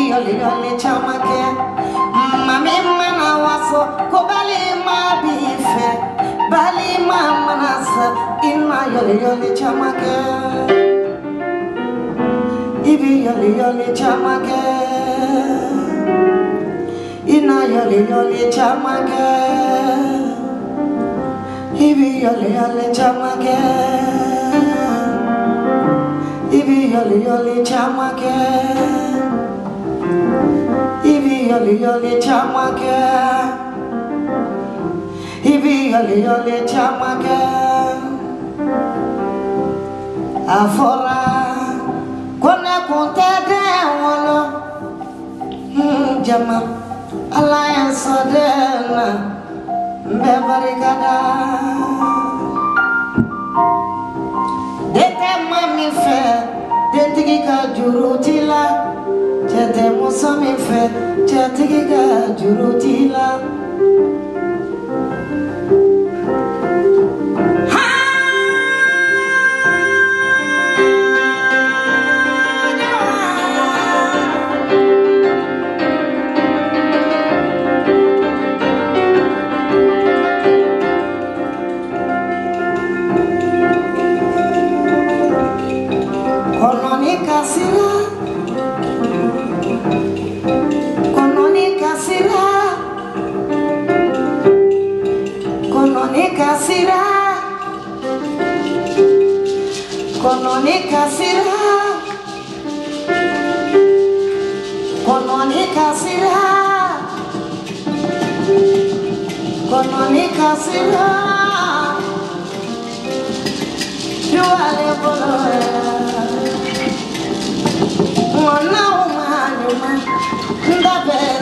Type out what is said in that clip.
ibi yoli yoli chamake Mami mana waso ko bali ma bi fe Bali ma manasa ina yoli yoli chamake Ibi yoli yoli chamake Ina yoli yoli chamake Ibi yoli yoli chamake Ibi yoli yoli chamake Ibi yoli yoli chamake Ibi yoli yoli chamake Afora kone kunte de wolo Hmm, jama alliance odena mbe barikada dete mami fe dentigi ka juru tila jete muso mi fe jetigi ka juru One now, não, you não, the best.